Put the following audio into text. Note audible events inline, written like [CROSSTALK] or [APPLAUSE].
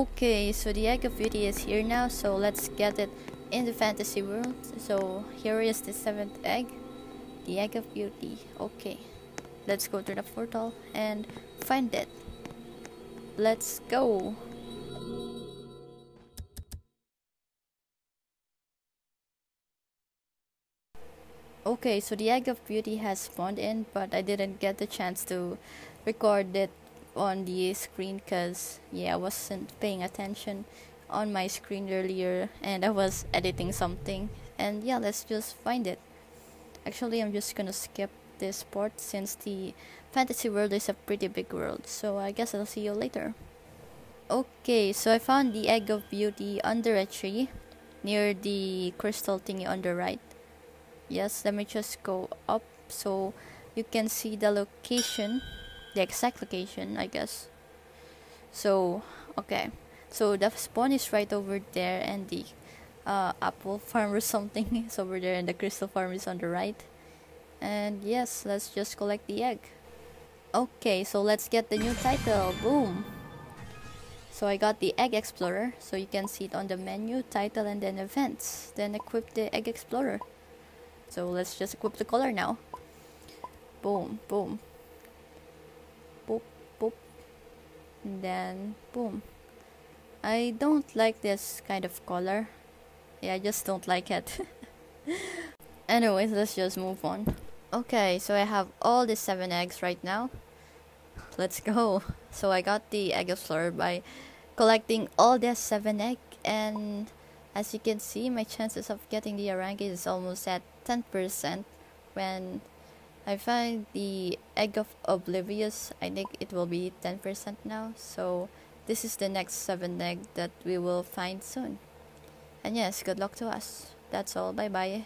Okay, so the Egg of Beauty is here now, so let's get it in the fantasy world. So here is the seventh egg, the Egg of Beauty. Okay, let's go to the portal and find it. Let's go. Okay, so the Egg of Beauty has spawned in, but I didn't get the chance to record it on the screen because yeah I wasn't paying attention on my screen earlier and I was editing something. And yeah let's just find it. Actually I'm just gonna skip this part since the fantasy world is a pretty big world. So I guess I'll see you later. Okay so I found the egg of beauty under a tree near the crystal thingy on the right. Yes let me just go up so you can see the location the exact location I guess. So okay. So the spawn is right over there and the uh, apple farm or [LAUGHS] something is over there and the crystal farm is on the right. And yes let's just collect the egg. Okay so let's get the new title. Boom. So I got the egg explorer. So you can see it on the menu title and then events. Then equip the egg explorer. So let's just equip the color now. Boom boom and then boom. I don't like this kind of color. Yeah I just don't like it. [LAUGHS] Anyways let's just move on. Okay so I have all the seven eggs right now. Let's go. [LAUGHS] So I got the egg explorer by collecting all the seven egg and as you can see my chances of getting the Arangi is almost at 10% when I find the Egg of Oblivious, I think it will be 10% now. So this is the next 7 egg that we will find soon. And yes, good luck to us. That's all. Bye bye.